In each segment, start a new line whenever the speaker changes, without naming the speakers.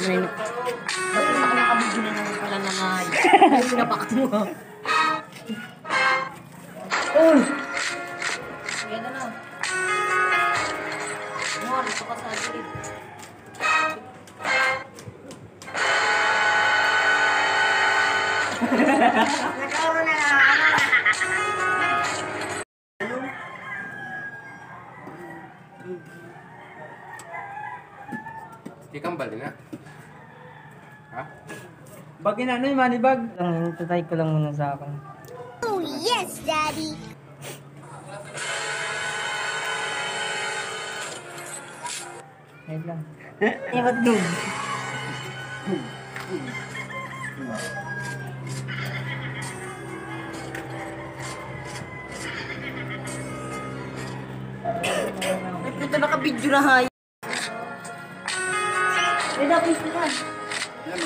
Ano yun? Ba't yung nakakabigyo na naman pala na nga? Ay, pinapakat mo.
Uy!
Yan na na. Mo, dito ka sa gilid.
Nagkaroon na ano.
Di kambal na. Ha?
Bagay na ano yung money bag? Lang, tatay ko lang muna sa akin.
Oh, yes, Daddy.
Wait lang. Eh, ba't dug?
Ay, puta nakabidyo na hay. Ay, dapat ito
Let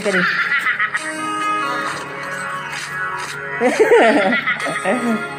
sekali. get